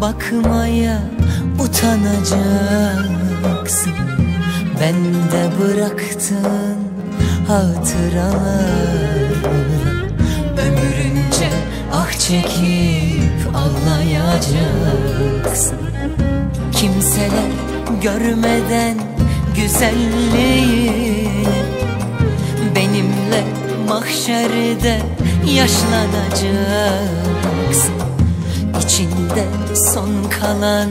bakmaya utanacaksın. Bende bıraktın hatıralar Ömrünce ah çekip ağlayacaksın. Kimseler görmeden güzelliğini Benimle mahşerde yaşlanacaksın İçinde son kalan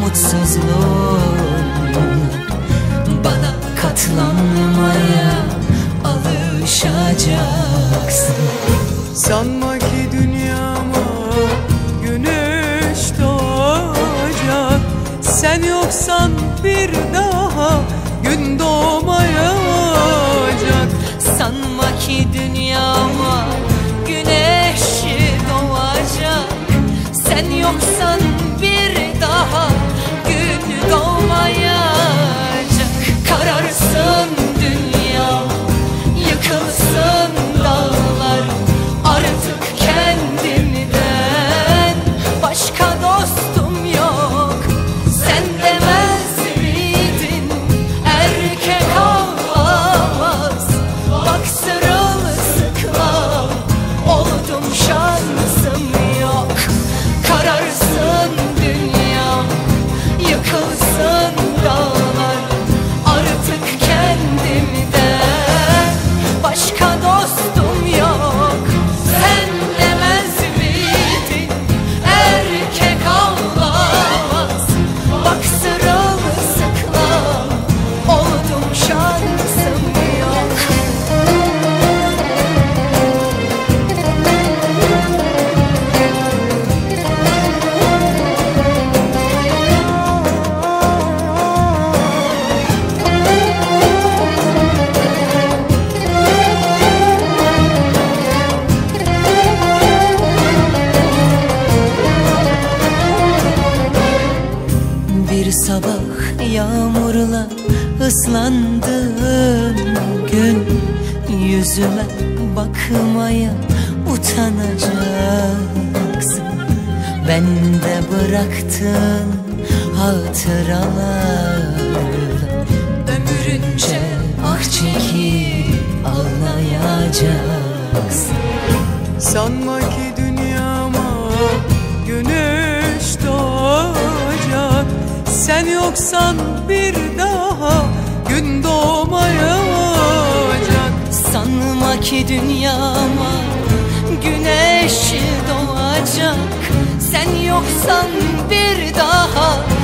mutsuzluğun Bana katlanmaya alışacaksın. Sanma ki dünyama güneş doğacak. Sen yoksan bir daha gün doğmayacak. Sanma ki dünyama güneş Bir sabah yağmurla ıslandığım gün Yüzüme bakmaya utanacaksın. Bende bıraktın hatıralar Ömrünce ah çekip ağlayacaksın. Sanma ki dünyama doğacak Sen yoksan bir daha gün doğmayacak. Sanma ki dünyama güneş doğacak. Sen yoksan bir daha